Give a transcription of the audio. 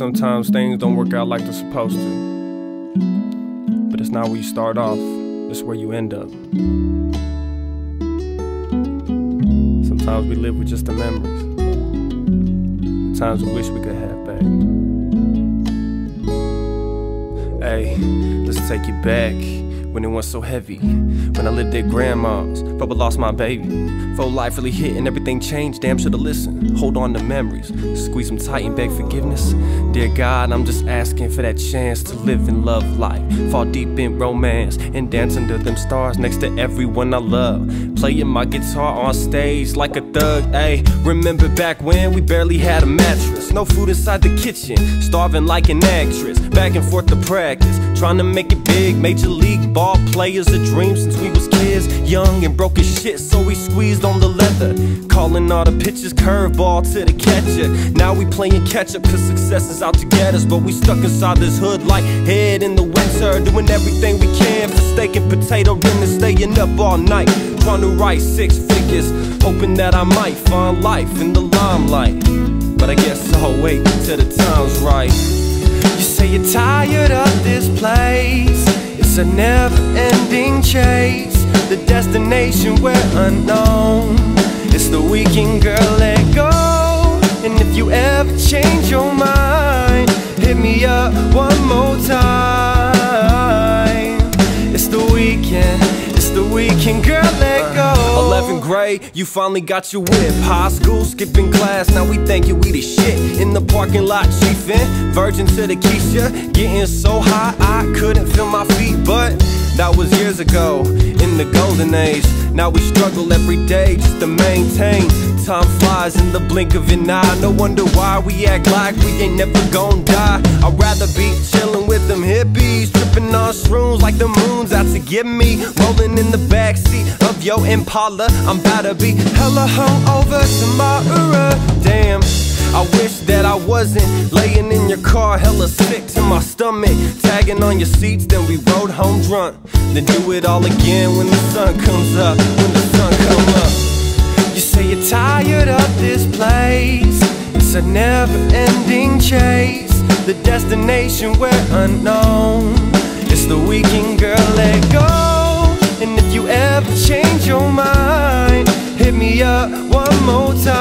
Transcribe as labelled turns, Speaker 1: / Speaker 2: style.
Speaker 1: sometimes things don't work out like they're supposed to. But it's not where you start off, it's where you end up. Sometimes we live with just the memories. The times we wish we could have back. Hey, let's take you back when it was so heavy. When I lived at grandma's, Papa lost my baby. Full life really hit and everything changed. Damn, should've listened. Hold on to memories, squeeze them tight and beg forgiveness. Dear God, I'm just asking for that chance to live and love life. Fall deep in romance and dance under them stars next to everyone I love. Playing my guitar on stage like a thug. Ayy, remember back when we barely had a mattress, no food inside the kitchen, starving like an actress. Back and forth to practice, trying to make it big. Major league ball players, a dream since we was kids. Young and broke as shit, so we squeezed on the leather. Calling all the pitches curveball to the catcher. Now we playing catch up cause success is out to get us. But we stuck inside this hood like head in the winter. Doing everything we can for steak and potato dinner. Staying up all night, trying to write six figures. Hoping that I might find life in the limelight. But I guess I'll wait till the time's right. You say you're tired of this place. A never ending chase. The destination we're unknown. It's the weekend, girl, let go. And if you ever change your mind, hit me up one more time. It's the weekend, it's the weekend, girl, let go. 11th grade, you finally got your whip. High school, skipping class, now we think you we the shit. In parking lot, chiefin', virgin to the Keisha. Getting so high, I couldn't feel my feet, but that was years ago, in the golden age. Now we struggle every day just to maintain. Time flies in the blink of an eye. No wonder why we act like we ain't never gon' die. I'd rather be chillin' with them hippies, tripping on shrooms like the moon's out to get me. Rolling in the backseat of your Impala. I'm about to be hella hungover. Wasn't laying in your car, hella sick to my stomach. Tagging on your seats, then we rode home drunk. Then do it all again when the sun comes up. When the sun comes up. You say you're tired of this place. It's a never ending chase. The destination we're unknown. It's the weekend, girl, let go. And if you ever change your mind, hit me up one more time.